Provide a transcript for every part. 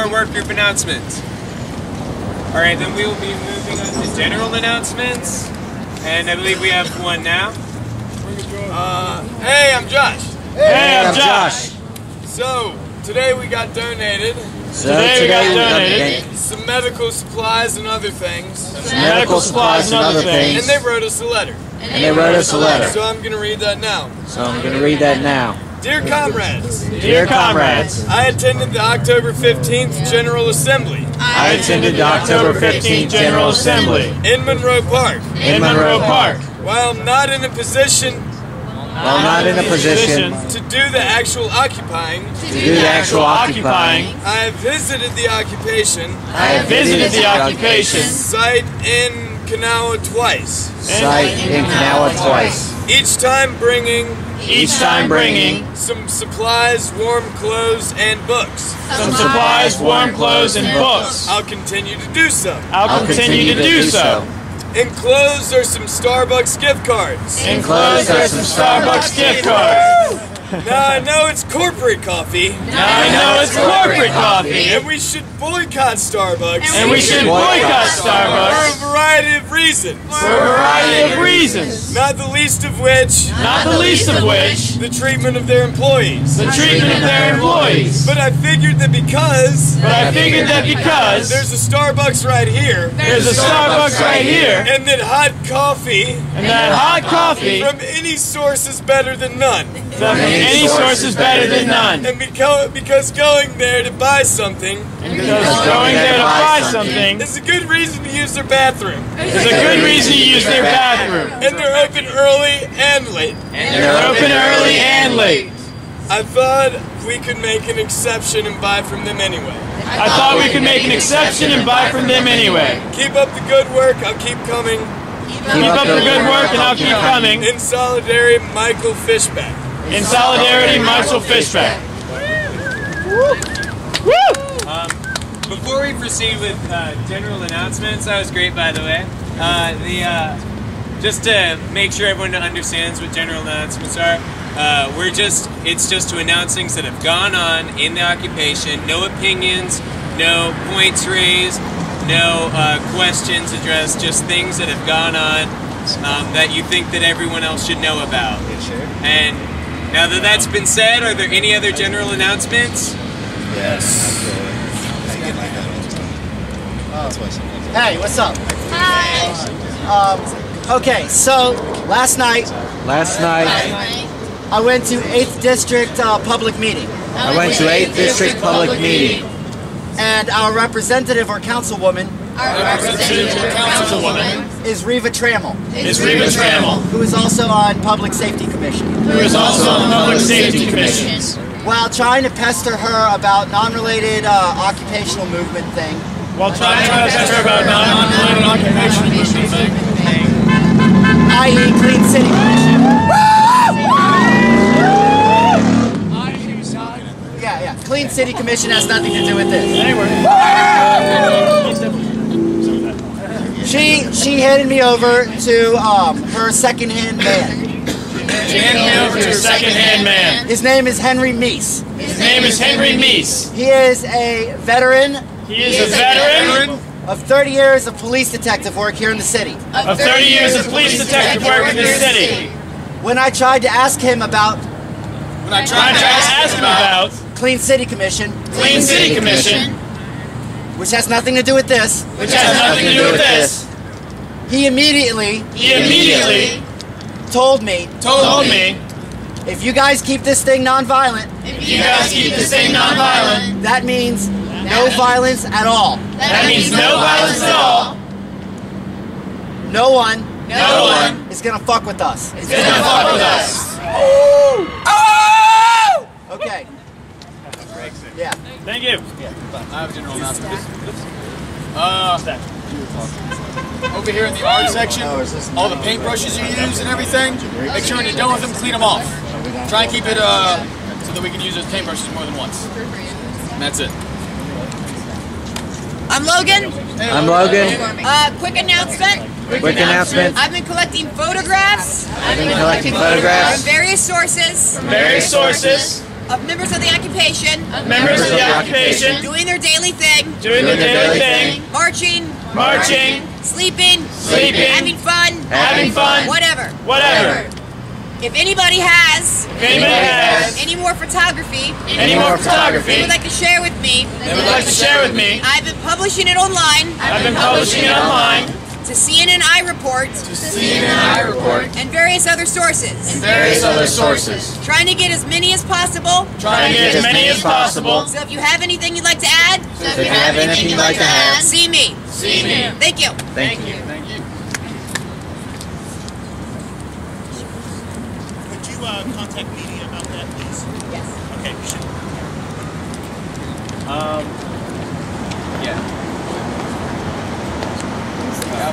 more work group announcements? All right, then we will be moving on to general announcements, and I believe we have one now. Uh, hey, I'm Josh. Hey, I'm Josh. So, today we got donated So today we got donated some medical supplies and other things. some medical supplies and other And things, And they wrote us a letter. and they wrote us a letter. So I'm going to read that now. So I'm going to read that now. Dear comrades, Dear comrades, I attended the October 15th General Assembly. I attended the October 15th General Assembly. In Monroe Park. in Monroe Park. While I'm not in a position While not in a position to do the actual occupying, to do the actual occupying, I have visited the occupation. I have visited the occupation. Site in Kanawha twice, site in Kanawha twice, each time bringing each time bringing some supplies, warm clothes, and books. some supplies, warm clothes, and books. I'll continue to do so. I'll continue to do so. Enclosed are some Starbucks gift cards. Enclosed are some Starbucks gift cards. Now I know it's corporate coffee, Now I know it's corporate coffee, and we should boycott Starbucks and we should boycott Starbucks. for a variety of reasons. for a variety of reasons. Not the least of which, Not the least of which, the treatment of their employees. the treatment of their employees. But I figured that because But I figured that because there's a Starbucks right here, there's a Starbucks right here, and that hot coffee and that hot coffee from any source is better than none. from any source is better than none. And because, because going there to buy something And because going there to buy something is a good reason to use their bathroom. is a good reason to use their bathroom. And they're open early and late. And they're open early and late. I thought we could make an exception and buy from them anyway. I thought we could make an exception and buy from them anyway. Keep up the good work. I'll keep coming. Keep up the good work and I'll keep coming. In solidarity, Michael Fishback. In solidarity, Marshall Fishback. Before we proceed with uh, general announcements, that was great, by the way. Uh, the uh, just to make sure everyone understands what general announcements are. Uh, we're just it's just to announce things that have gone on in the occupation. No opinions, no points raised, no uh, questions addressed. Just things that have gone on um, that you think that everyone else should know about. And now that that's been said, are there any other general announcements? Yes. Hey, what's up? Um, okay, so last night Last night, I went to 8th District uh, public meeting, I went to 8th District Public Meeting, and our representative or councilwoman Councilwoman is Reva Trammell, is Reva Trammell, who is also on Public Safety Commission. who is also on Public Safety Commission. While trying to pester her about non-related uh, occupational movement thing, While trying to pester her about non-related occupational movement thing. i.e. Clean City Commission. Yeah, yeah. Clean City Commission has nothing to do with this. She she handed me over to um, her second-hand man. She handed me over to her second-hand man. His name is Henry Meese. His name is Henry Meese. He is a veteran He is a veteran of 30 years of police detective work here in the city. of 30 years of police detective work in the city. When I tried to ask him about When I tried to ask him about Clean City Commission, Clean City Commission, which has nothing to do with this, which has nothing to do with this, he immediately he immediately told me, told me, if you guys keep this thing nonviolent, if you guys keep this thing nonviolent, that means no violence at all. that means no violence at all, No one no one is gonna fuck with us. is gonna fuck with us. Oh! Okay. Yeah. Thank you. Yeah. I have a general announcement. Uh, over here in the art section, all the paintbrushes you use and everything, make sure when you're done with them, clean them off. Try and keep it uh, so that we can use those paintbrushes more than once. And that's it. I'm Logan. I'm Logan. Uh, quick announcement. Quick announcement. I've been collecting photographs I've been collecting photographs. from various sources. Various sources of members of the occupation. Members of the occupation. Doing their daily thing, doing their daily thing, marching, marching, sleeping, Sleeping. having fun, having fun, whatever. whatever. If anybody has If anybody has any more photography any more photography, they photography would like to share with me, they would like to share with me, I've been publishing it online. I've been publishing it online to CNN iReport CNN report and various other sources, and various other sources. trying to get as many as possible. trying to get as many as possible. So if you have anything you'd like to add, If you have anything you'd like to add, see me. See me. Thank you. thank you. Thank you. Would you uh, contact media about that, please? Yes. Okay. Um, yeah. Oh,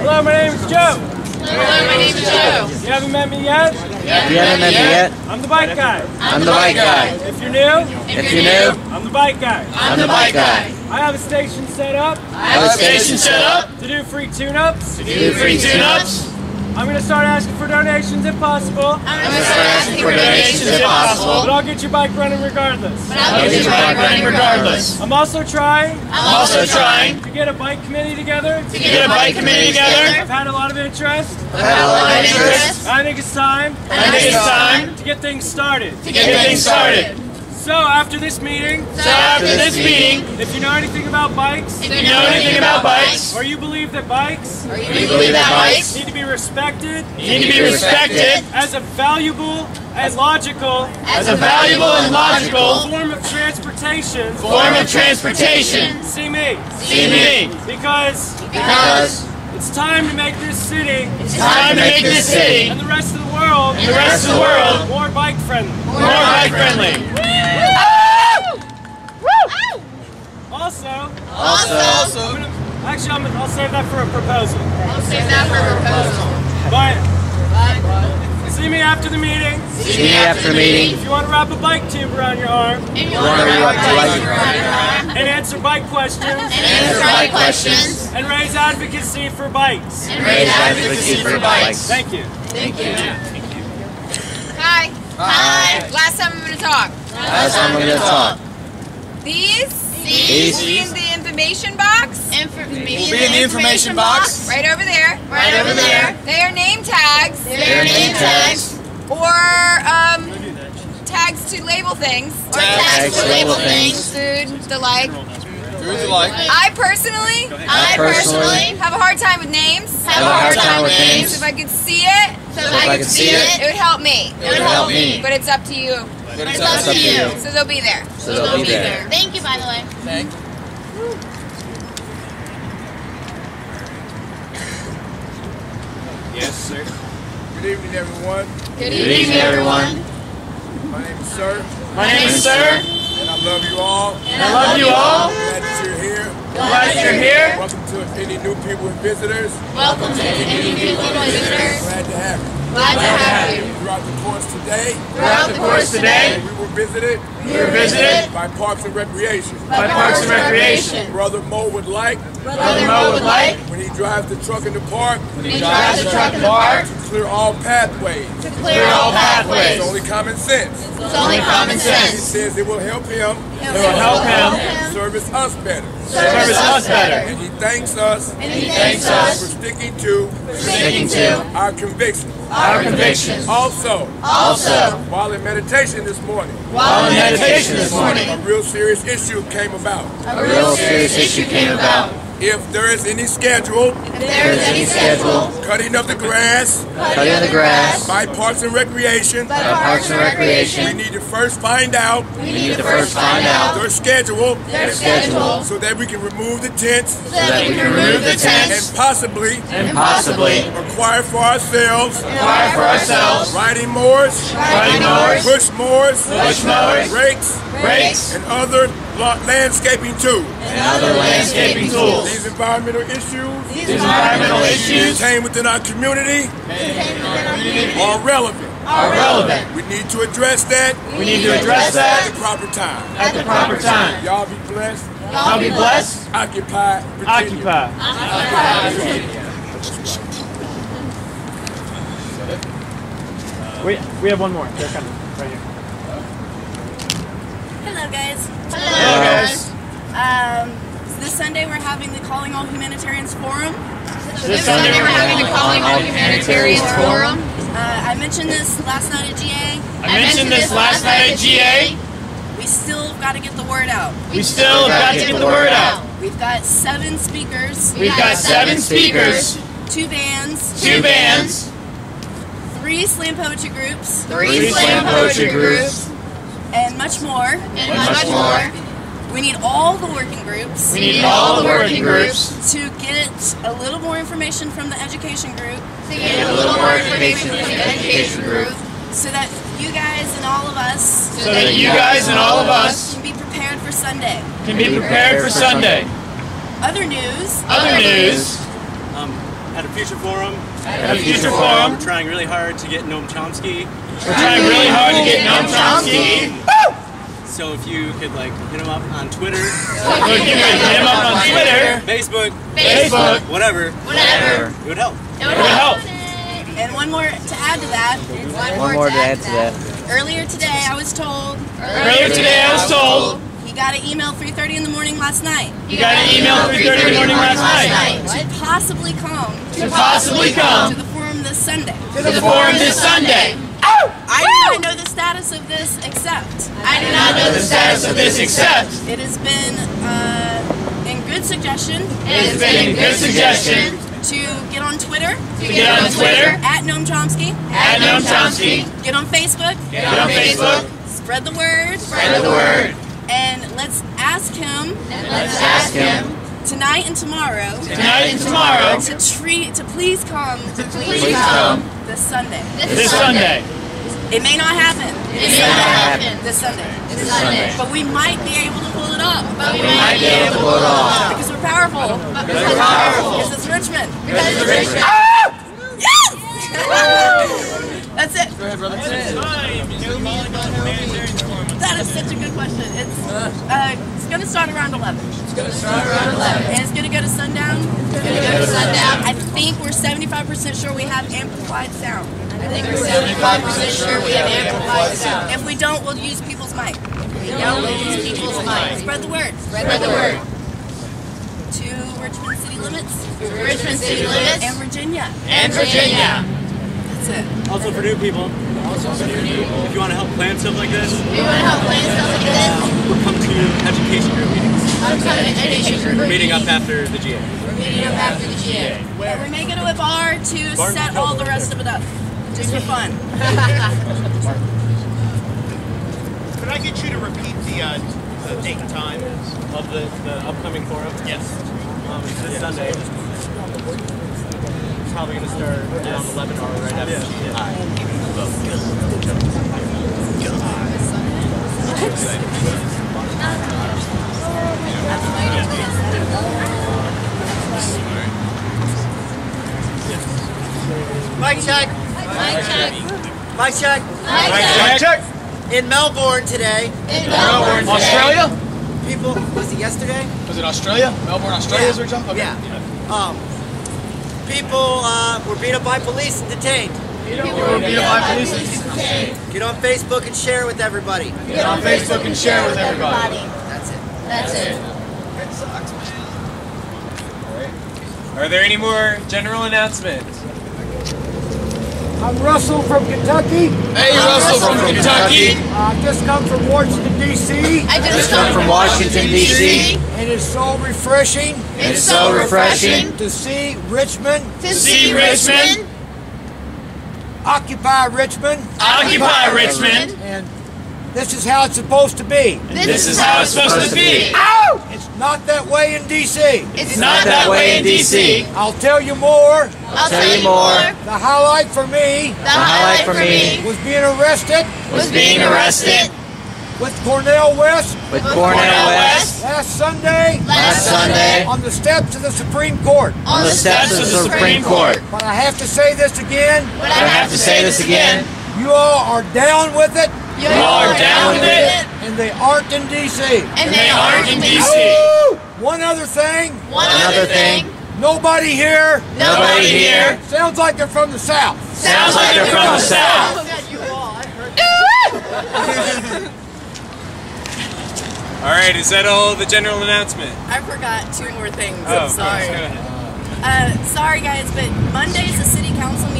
Hello, my name is Joe. Hello, my name is Joe. You haven't met me yet? If you haven't met me yet, I'm the bike guy. I'm the bike guy. If you're new, If you're new, I'm the bike guy. I'm the bike guy. I have a station set up I have a station set up to do free tune-ups. To do free tune-ups. I'm gonna start asking for donations if possible, I'm gonna start asking for donations if possible. but. I'll get your bike running regardless. But I'll get your bike running regardless. I'm also trying I'm also trying to get a bike committee together. to get a bike committee together. I've had a lot of interest. I've had a lot of interest. I think it's time I think it's time to get things started. to get things started. So after this meeting, So after this meeting, if you know anything about bikes, if you know anything about bikes, or you believe that bikes or you believe that bikes need to be respected need to be respected as a valuable and logical as a valuable and logical form of transportation, form of transportation, see me. see me. Because Because it's time to make this city it's time to make this city and the rest of the world and the rest of the world more bike friendly. more bike friendly. Also, Also, I'm gonna, actually, I'm, I'll save that for a proposal. I'll save that for a proposal. But see me after the meeting. see me after meeting. If you want to wrap a bike tube around your arm If You want to like and answer bike questions And answer bike questions and raise advocacy for bikes. and raise advocacy for bikes. Thank you. Thank you. Thank you. Hi. Hi. Last time I'm going to talk. That's how I'm going to talk. These These be in the information box. Information. Will be in the information box. Right over there. Right over there. They are name tags. Their name tags, Or um, tags to label things. Or tags to label things. Food, the like. Food you like. I personally, I personally have a hard time with names. have a hard time with names. if I could see it, So if I could see it, it would help me. it would help me. But it's up to you. But it's It's up to you. So they'll be there. So they'll be there. Thank you, by the way. Thank Yes, sir. Good evening, everyone. Good evening, everyone. My name is Sir, My name is Sir, and I love you all. and I love you all. Glad that you're here. Glad you're here. Welcome to any new people and visitors. Welcome to any new People and Visitors. Glad to have you. Glad to have you. Throughout the course today, Throughout the course today, we were visited we were visited by Parks and Recreation. by Parks and Recreation. Brother Mo would like, Brother Mo would like, when he drives the truck in the park, when he drives the truck in the park, to clear all pathways. Clear all pathways. It's only common sense. It's only common sense. He says it will help him it will help him service us better. service us better. And he thanks us And he thanks us for sticking to Sticking to our convictions. Our convictions. Also, also, while in meditation this morning, While in meditation this morning, a real serious issue came about. a real serious issue came about. If there is any schedule if there is any schedule, cutting of the grass Cutting of the grass by Parks and Recreation, by Parks and recreation, we need to first find out we need to first find out their schedule their schedule, so that we can remove the tents so that we can remove the tents, and possibly and possibly acquire for ourselves acquire for ourselves riding mowers, riding mowers, push mowers, push mowers, rakes, brakes, and other landscaping tools. and other landscaping tools. These environmental issues These environmental issues contained within our community are relevant. are relevant. We need to address that We need to address that. at the proper time. at the proper time. Y'all be blessed. I'll be blessed. Occupy. Virginia. Occupy. We We have one more. They're coming. Right here. Hello, guys. Hello, guys. Um, this Sunday we're having the Calling All Humanitarians Forum. This Sunday we're having the Calling All Humanitarians Forum. Uh, I mentioned this last night at GA. I mentioned this last night at GA. We still got to get the word out. We still have got to get the word out. We've got seven speakers, We've got seven speakers, two bands, two bands, three slam poetry groups, Three slam poetry groups, and much more. and much more. We need all the working groups We need all the working groups to get a little more information from the education group To get a little more information from the education group so that you guys and all of us so that you guys and all of us can be prepared for Sunday. can be prepared for Sunday. Other news, Other news, Um, at a future forum, at a future forum, we're trying really hard to get Noam Chomsky. We're trying really hard to get Noam Chomsky. So if you could like hit him up on Twitter, So if you could hit him up on Twitter, Facebook, Facebook, whatever, Whatever. it would help. it would help. and one more to add to that. One more to add to that. Earlier today, I was told. Earlier today, I was told. He got an email 3:30 in the morning last night. You got an email 3:30 in the morning last night. To possibly come. To possibly come to come. the forum this Sunday. to the forum this Sunday. I do not know the status of this except. I do not know The status of this except. It has been uh, in good suggestion. It has been a good suggestion. To get on Twitter. To get on Twitter. At Noam Chomsky, at Noam Chomsky, get on Facebook, get on Facebook, spread the word, spread the word, and let's ask him. Let's ask him. Tonight and tomorrow. Tonight and tomorrow, to treat to please come. To please come this Sunday. this Sunday. It may not happen It may not happen this Sunday, this Sunday, but we might be able to pull it off but we might be able to pull it off. because we're powerful. Because we're powerful. Because it's Richmond. Because it's Richmond. Yes! That's it. Go ahead, brother. That is such a good question. It's uh, it's gonna start around 11, It's gonna start around 11. and it's gonna go to sundown. It's gonna go to think we're 75% sure we have amplified sound. I think we're 75% sure we have amplified sound. If we don't, we'll use people's mic. If We don't lose people's mic. Spread the word Spread the word to Richmond city limits to Richmond city limits and Virginia. and Virginia. That's it. Also for new people, if you want to help plan stuff like this, If you want to help plan stuff like this, come to education group meetings. I'm coming to education group We're meeting up after the GA. We're meeting up after the GA. And we may go to a bar to Bar? set all the rest of it up, just for fun. Could I get you to repeat the, uh, the date and time? Of the, the upcoming forum, Yes. um, it's this Sunday. It's probably going to start around 11 or right after the GA. Mic check. Mic check. Mic check. Mic check. In Melbourne today, In Melbourne. Australia? people, was it yesterday? Was it Australia? Melbourne, Australia is where you're? Okay. Yeah. Um, people uh, were beat up by police and detained. People were beat up by police. and detained. Get on Facebook and share it with everybody. Get on Facebook and share with everybody. That's it. That's it. Are there any more general announcements? I'm Russell from Kentucky. Hey, Russell from Kentucky. I just come from Washington, D.C. I just Just come from Washington, D.C. It is so refreshing It's so refreshing to see Richmond, to see Richmond. occupy Richmond, Occupy Richmond. and this is how it's supposed to be. This is how it's supposed to be. It's not that way in D.C. It's Not that way in DC. I'll tell you more. I'll tell you more. The highlight for me The highlight for me was being arrested was being arrested with Cornel West with Cornel Cornel West West last Sunday last Sunday on the steps of the Supreme Court. on the steps of the Supreme Court. But I have to say this again. But I have to say this again. You all are down with it, You all are down with it. and they aren't in D.C. And they aren't in DC. One other thing, One other thing. nobody here Nobody here sounds like they're from the South. sounds like they're from the South. God, you all. All right, is that all the general announcement? I forgot two more things. Oh, I'm sorry. Go ahead. Uh, sorry guys, but Monday's the city council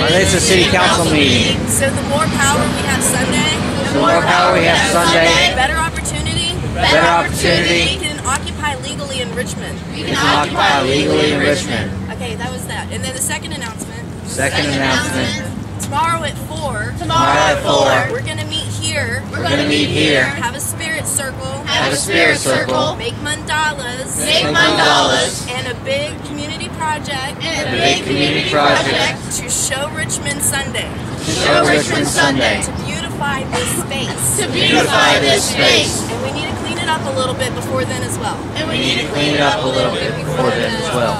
meeting. Monday's a city council meeting. So the more power we have Sunday, The more power we have Sunday, the better opportunity. better opportunity We can occupy legally in Richmond. we can occupy legally in Richmond. Okay, that was that. And then the second announcement. Second announcement, Tomorrow at four. Tomorrow at four. We're gonna meet here. We're gonna meet here. Have a spirit circle. Have a spirit circle. Make mandalas. Make mandalas. And a big community project. And a big community project. To show Richmond Sunday. To show Richmond Sunday. To beautify this space. To beautify this space. And we need to clean it up a little bit before then as well. And we need to clean it up a little bit before then as well.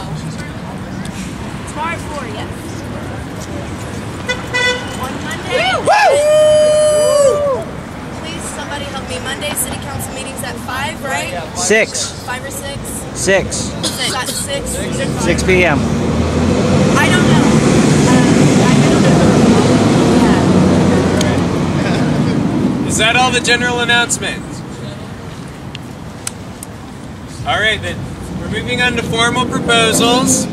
Tomorrow at four, yes. On Monday. Help me. Monday city council meetings at five, right? Six. Five or six? Six. Six. At six. 6 p.m. I don't know. Is that all the general announcements? All right, then we're moving on to formal proposals.